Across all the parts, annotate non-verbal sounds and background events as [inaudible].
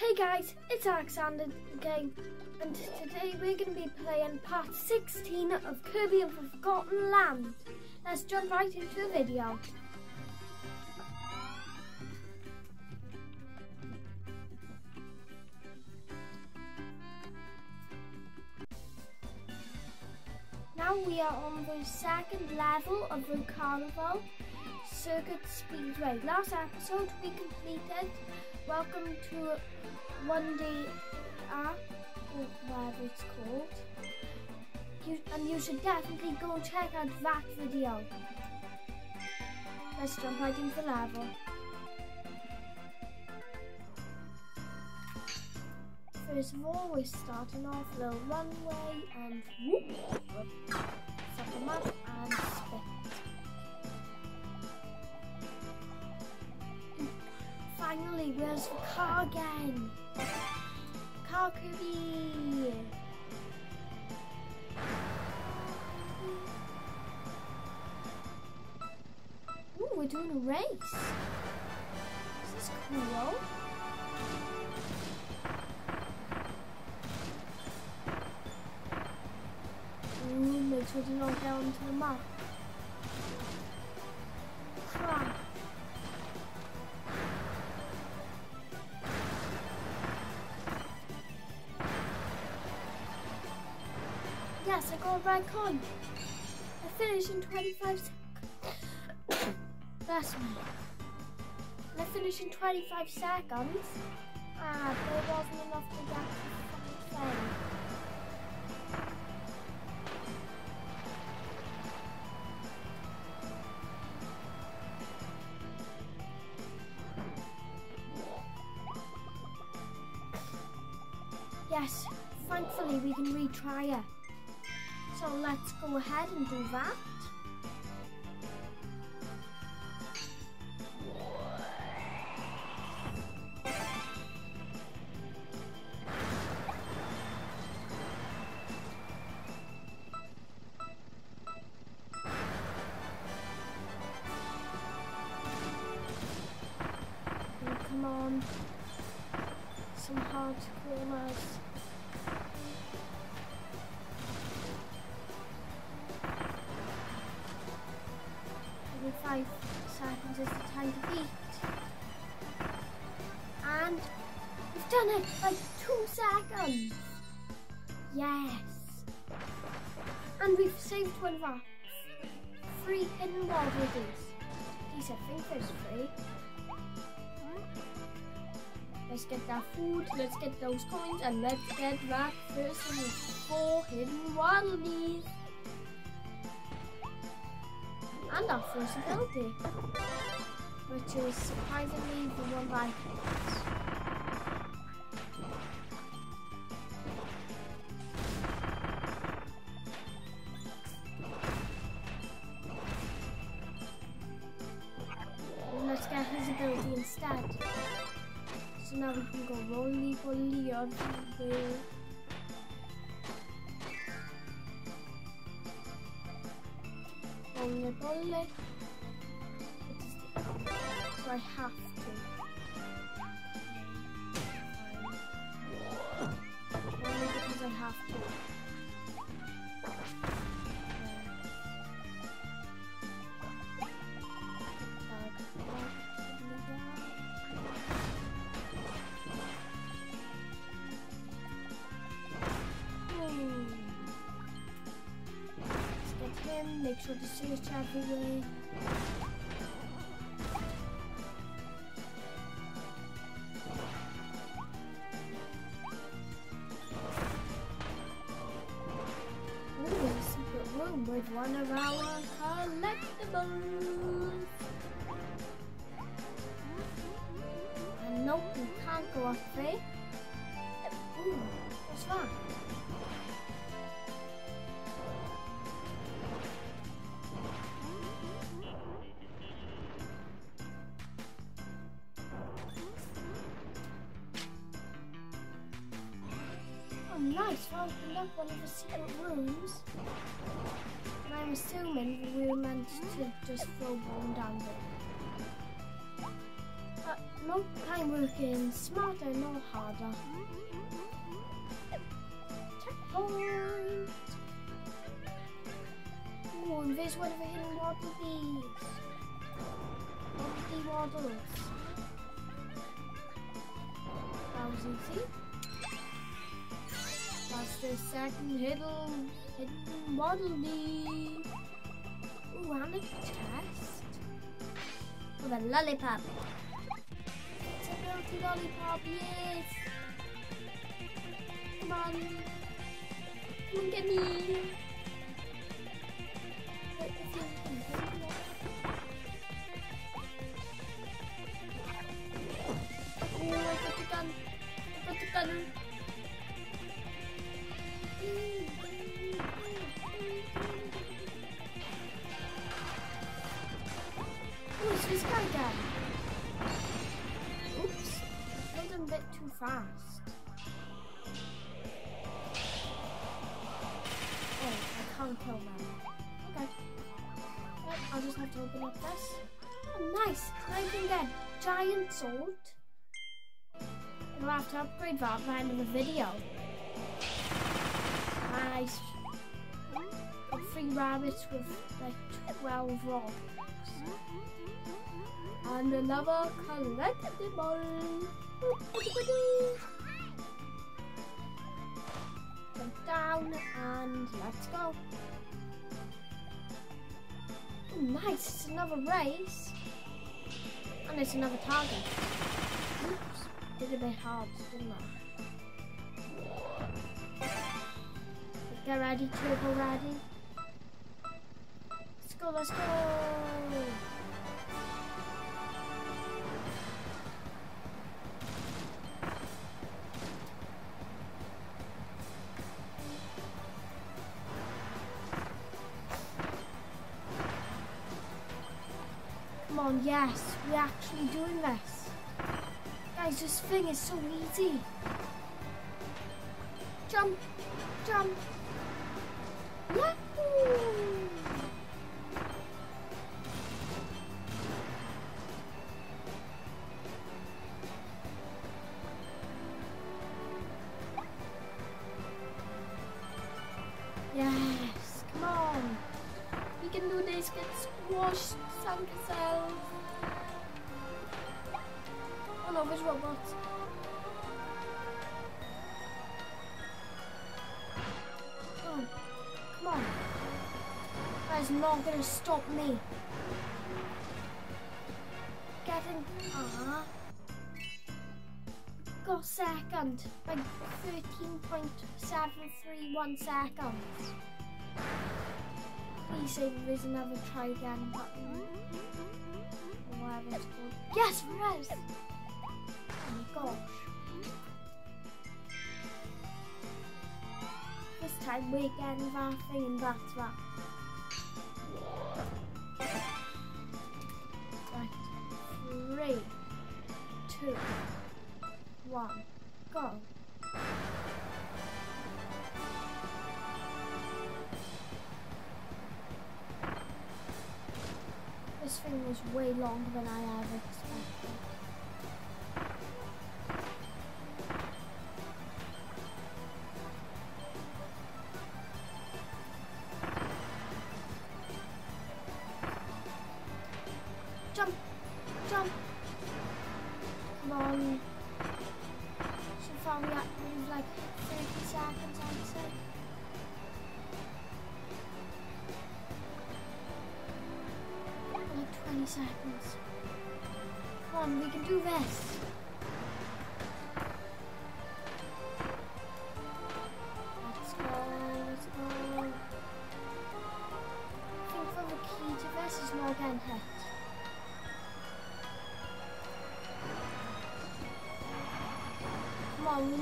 Hey guys, it's Alexander again, and today we're going to be playing part 16 of Kirby and the Forgotten Land. Let's jump right into the video. Now we are on the second level of the Carnival Circuit Speedway. Last episode we completed Welcome to One Day App, or whatever it's called. You, and you should definitely go check out that video. Let's jump right into the level. First of all, we're starting off the runway and whoop, set them up and Finally, where's the car again? Car Kirby! Ooh, we're doing a race. This is cool. Ooh, make sure to not get onto the map. A right. I finished in 25 seconds. [coughs] That's me. I finished in 25 seconds. Ah, there wasn't enough to get the. Yes, thankfully we can retry it. Go ahead and do that. Come on. Some hard corners. Seconds is the time to beat. And we've done it like two seconds. Yes. And we've saved one of our three hidden world with these. I think there's. Let's get that food, let's get those coins, and let's get that first four hidden Waddle Dees. First ability, which is surprisingly the one that I picked. Let's get his ability instead. So now we can go roly poly everywhere. Roly poly. So I have to. Only because I have to. With one of our collectibles. And nope, we can't go up there. Ooh, what's that? Oh, nice. We opened up one of the secret rooms. I'm assuming we were meant to just throw one down there. Uh, No time working smarter, no harder. Checkpoint! Oh, and there's one of the hidden Waddle Dees. Waddle waddles. That was easy. That's the second hidden, Waddle Dee. Ooh, and a test. Oh, With a lollipop. It's a milky lollipop, yes. Come on. Come on, get me. Oh, giant sword. We'll have to upgrade that end of the video. Nice. Three hmm? rabbits with like 12 rocks. And another collectible. Jump down and let's go. Nice, it's another race. And it's another target. Oops, did a bit hard, didn't I? Get ready, turbo ready. Let's go, let's go. On, yes, we're actually doing this. Guys, this thing is so easy. Jump, jump. 13.731 seconds. Please say there's another try again button. Or whatever it's called. Yes, is! Oh my gosh. This time we're getting that thing and that's that. Right. Three, two, one, go. Thing was way longer than I ever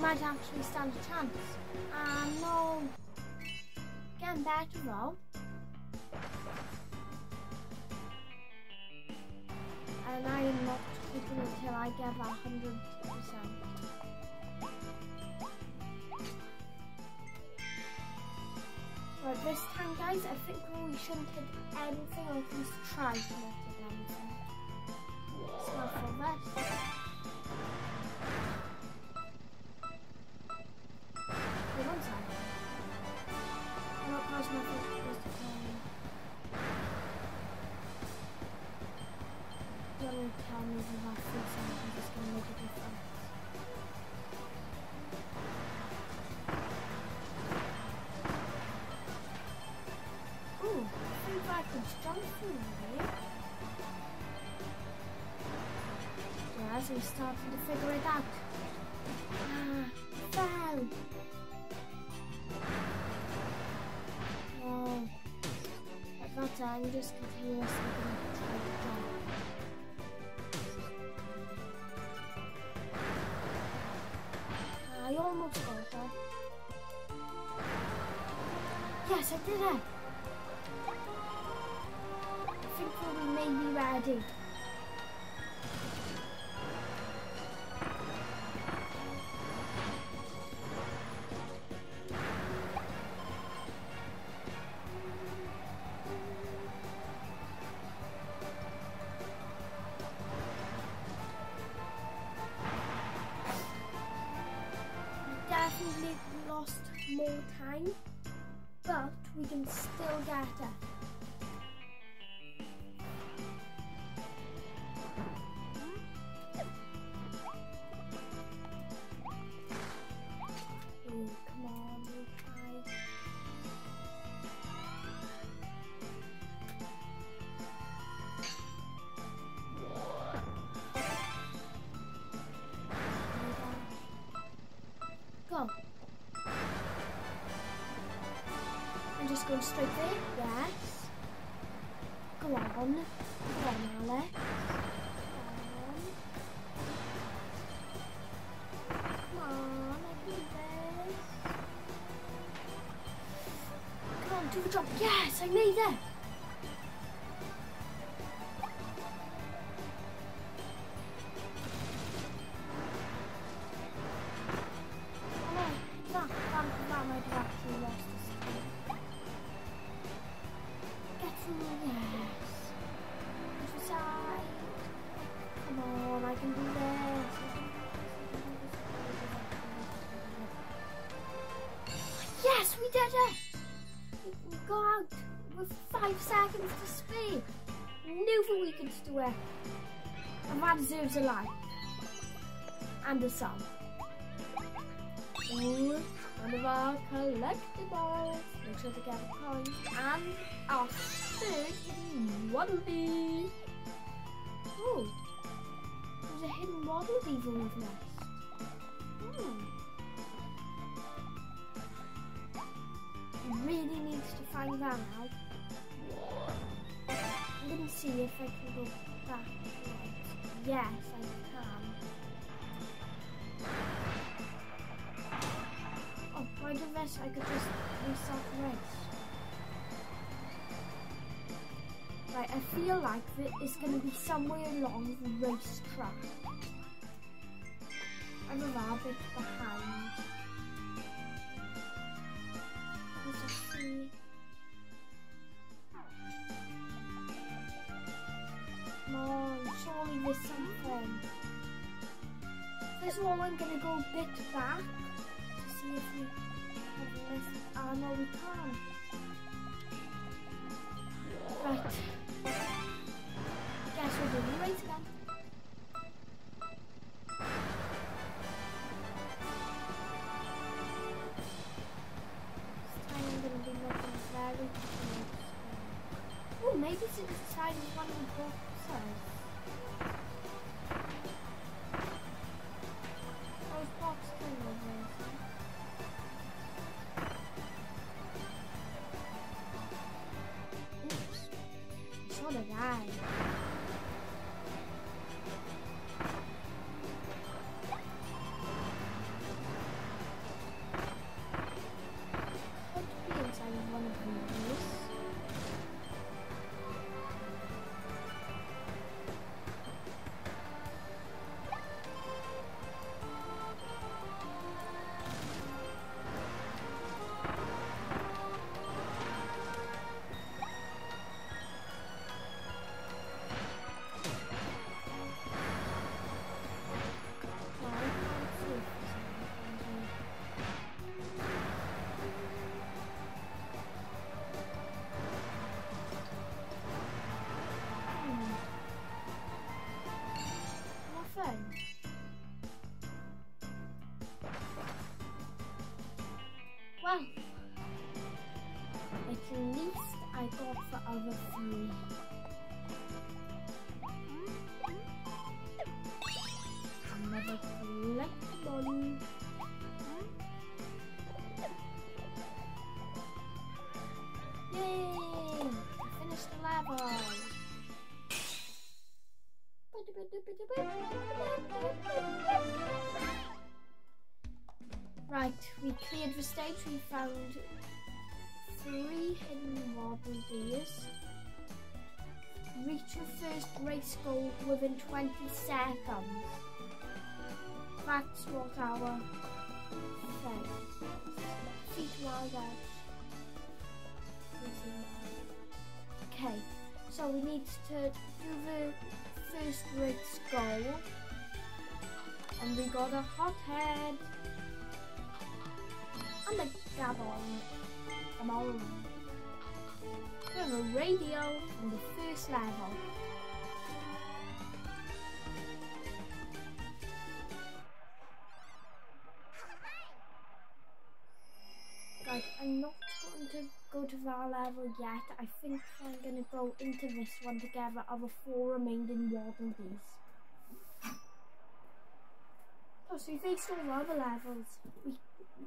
might actually stand a chance. Ah, no. Getting better though. And I am not quitting until I get a hundred percent. Right, this time guys, I think we shouldn't hit anything or at least try to not hit anything. So for this. We're starting to figure it out. Ah, fell. Oh, at that time, just continuously going to try jump. I almost got it. Yes, I did it. I think we may be ready. Going straight there. Yes. Go on. Go on, Alex. Come on. Come on, do this. Come on, do the jump. Yes, I made it. One of our collectibles. Make sure to get a coin. And our third hidden Waddle Dee. Ooh, there's a hidden Waddle Dee for we've missed. Hmm. Really needs to find that out. I'm gonna see if I can go back. Yes, I can. By the this, I could just the race. Right, I feel like it's going to be somewhere along the race track. I'm a rabbit behind. Let's see. Come on, surely there's something. First of all, I'm going to go a bit back to see if we Ah, no, we can't. Right. Guess we're doing the race again. To. Oh, maybe it's inside of one of the Well, at least I got the other three. Cleared the stage. We found three hidden Waddle Dees. Reach your first race goal within 20 seconds. That's what our says. Feet wild edge. Okay, so we need to do the first race goal. And we got a hothead. And a gabon. Come on. We have a radio on the first level. Guys, I'm not going to go to that level yet. I think I'm going to go into this one together of the four remaining dees. Oh, so all the other levels. We,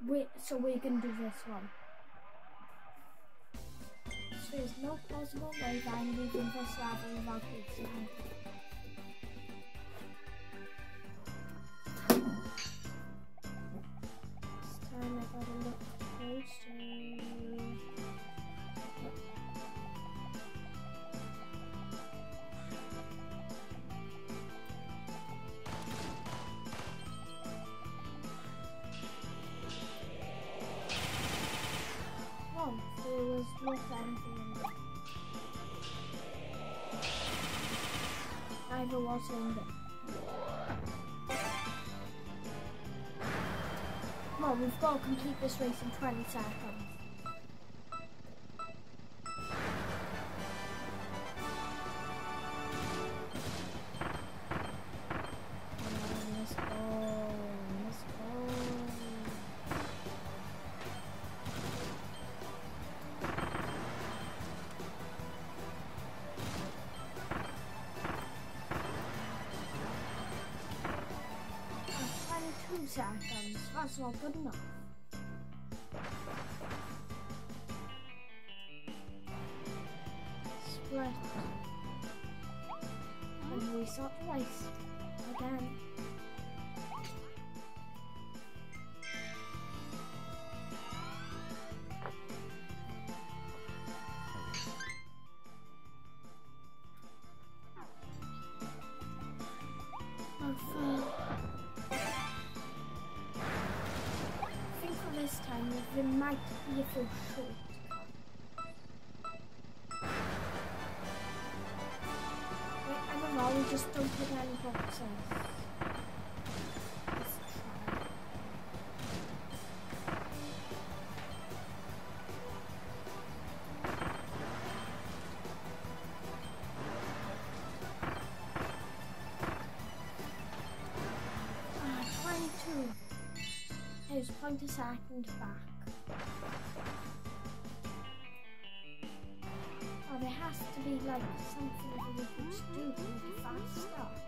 we, so we can do this one. So there's no possible way that I'm leaving this level without time I gotta look closer. There was no anything in there. Neither was in there. Come on, we've got to complete this race in 20 seconds. Seconds. That's not be a full I don't know, we just don't put any boxes. Ah, 22. There's point a second back. Like something that we could do to make it faster.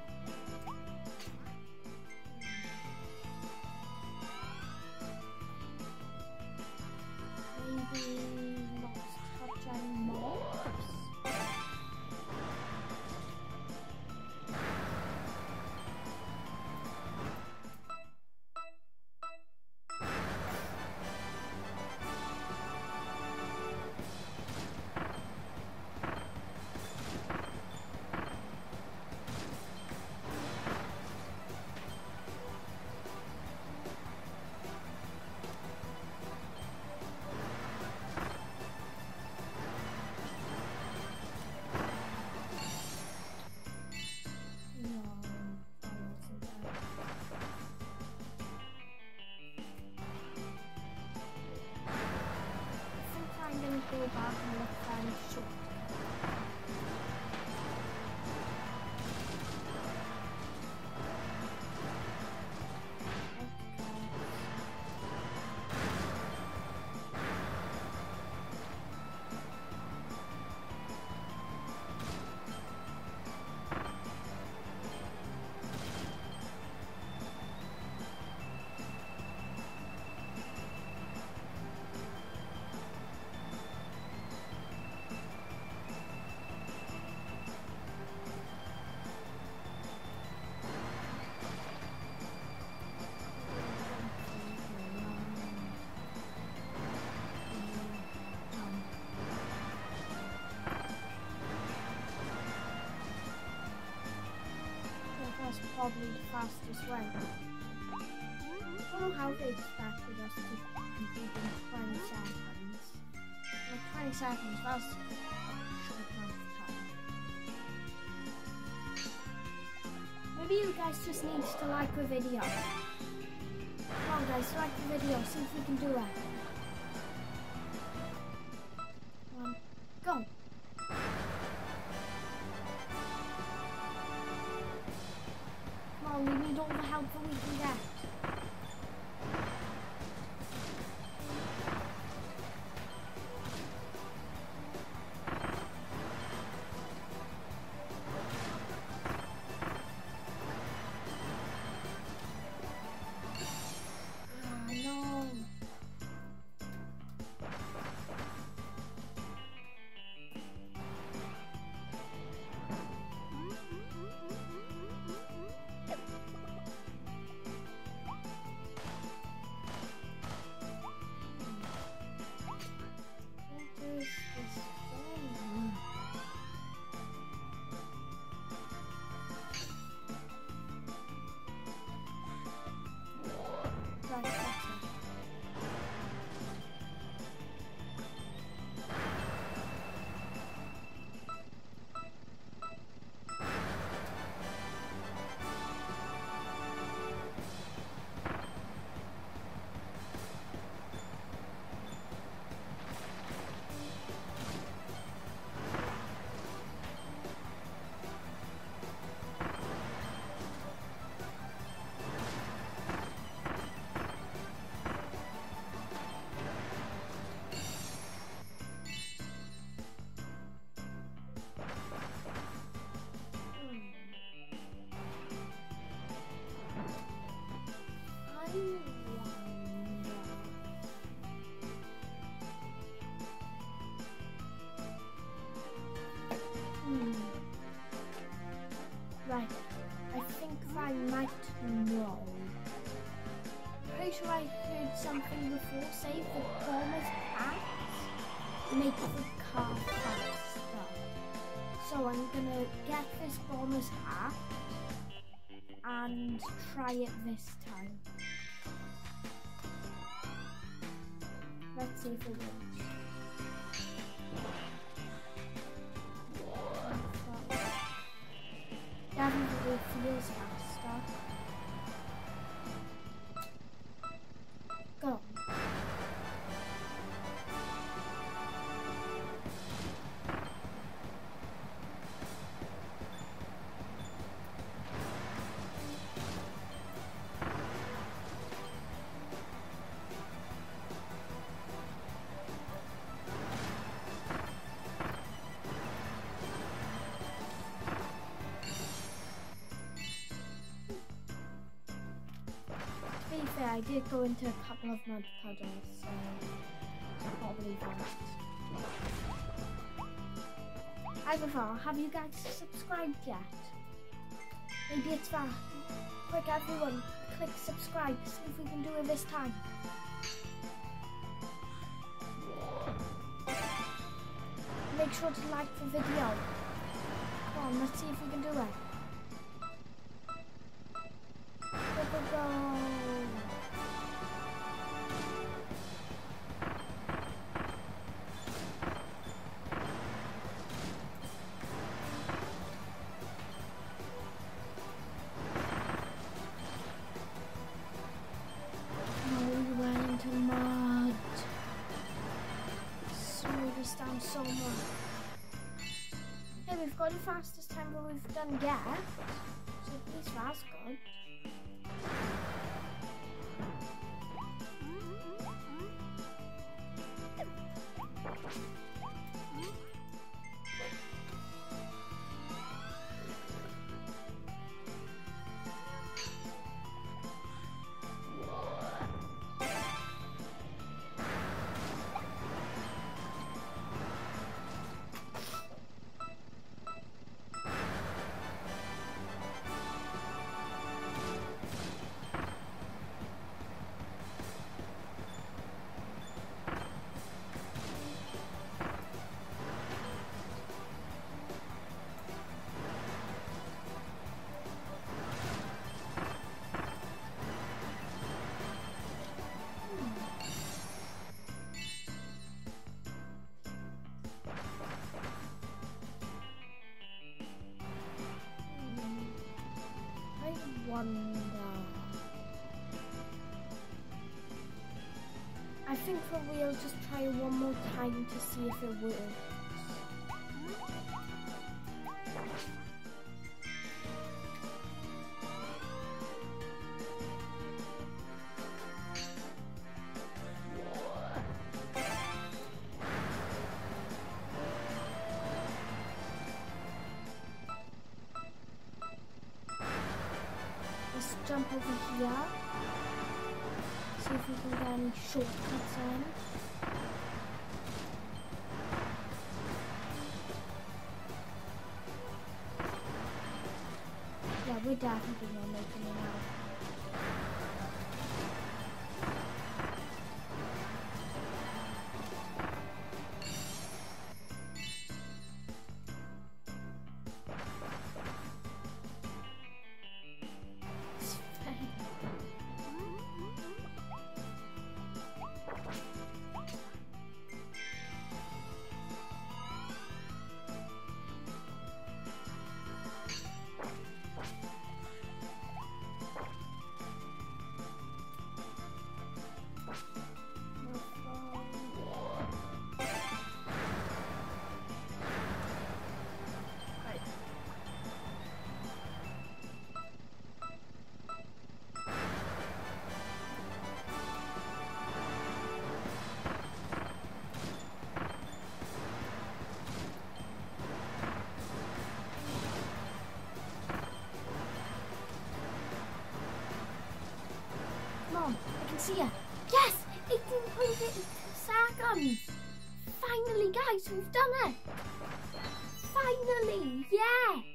Probably the fastest way. I don't know how they expected us to complete in 20 seconds. Like 20 seconds, that's a short amount of time. Maybe you guys just need to like the video. Come on guys, like the video, see if we can do it. Might know. Pretty sure I heard something before say the bomber's hats make the car faster. So I'm gonna get this bomber's hat and try it this time. Let's see if it works. Definitely feels faster. I did go into a couple of mud puddles, so probably that. Either far, have you guys subscribed yet? Maybe it's that. Quick, everyone, click subscribe. See if we can do it this time. Make sure to like the video. Come on, let's see if we can do it. Wonder. I think that we'll just try one more time to see if it works. Jump over here. See if we can get any shortcuts in. Yeah, we're definitely not making it out. Yes! 18.8 seconds! Finally, guys, we've done it! Finally, yes!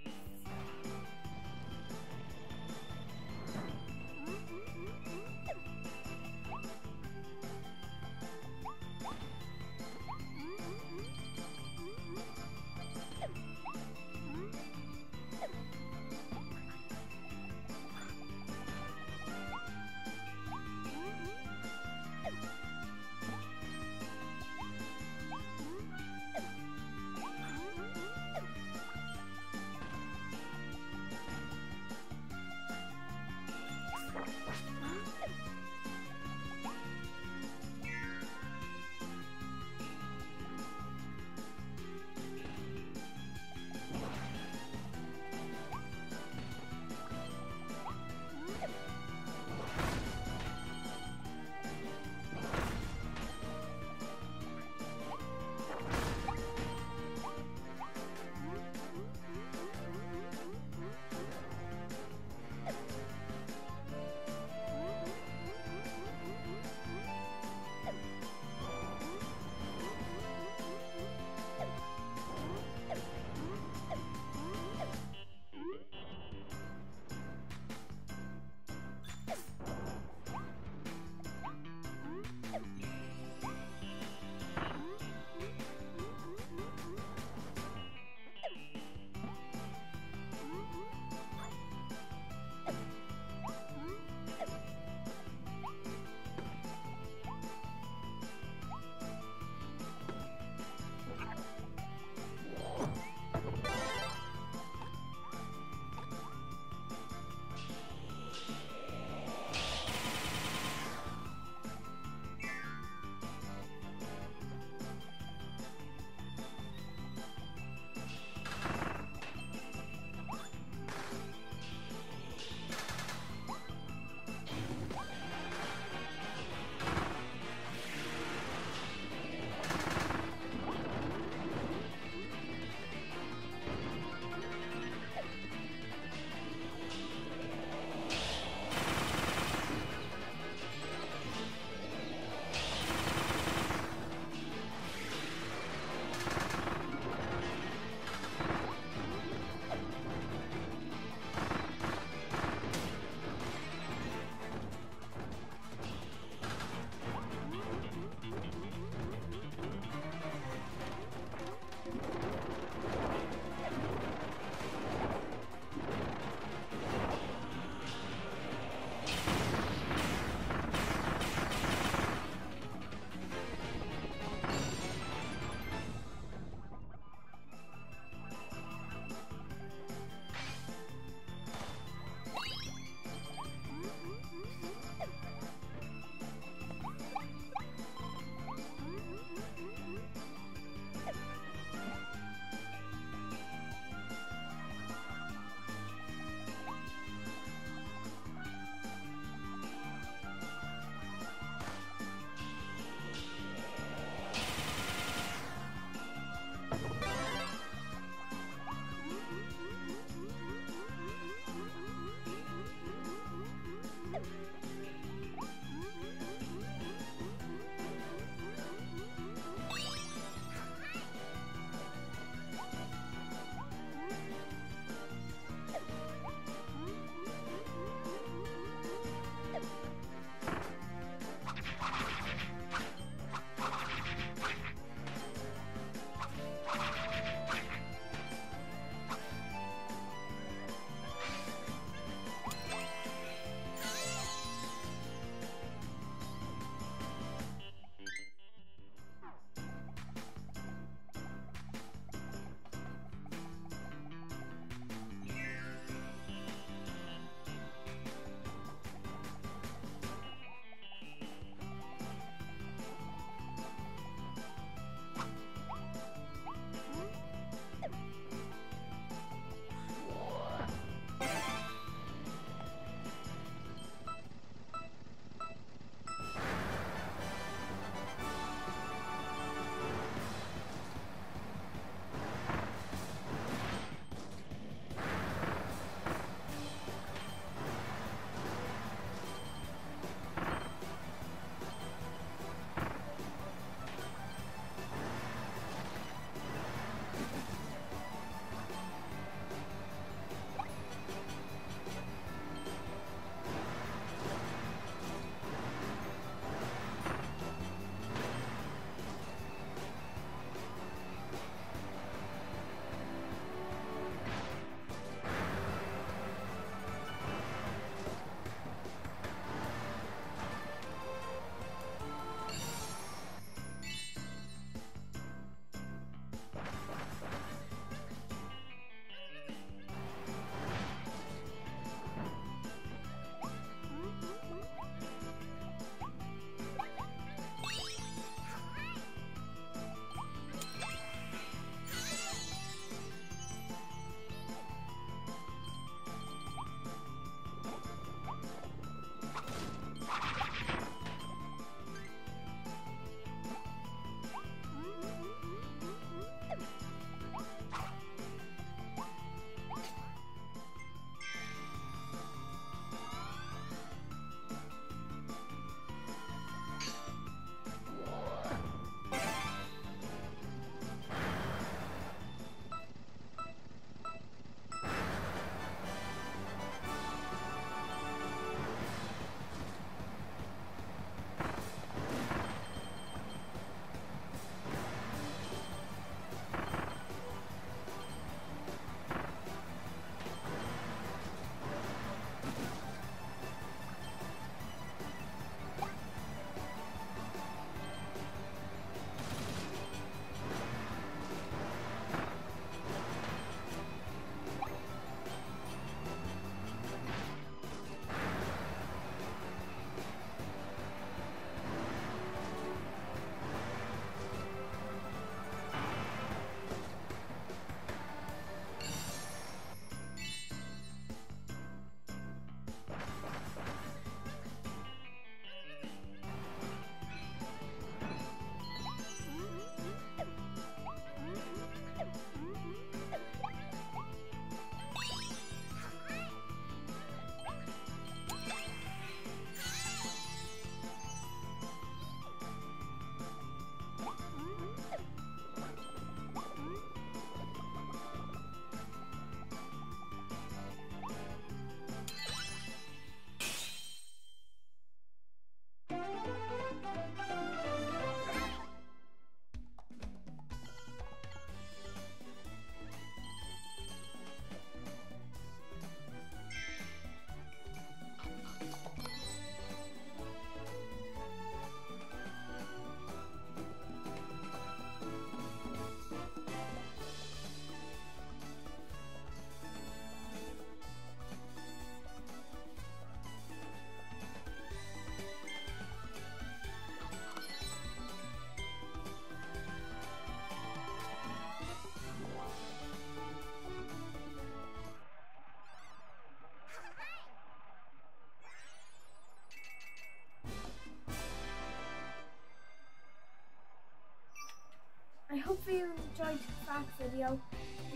Enjoyed that video,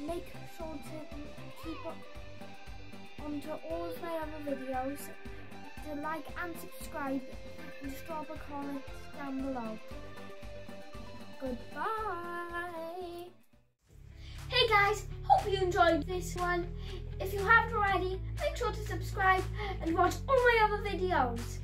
make sure to keep up onto all of my other videos, to like and subscribe, and drop a comment down below. Goodbye. Hey guys, hope you enjoyed this one. If you haven't already, make sure to subscribe and watch all my other videos.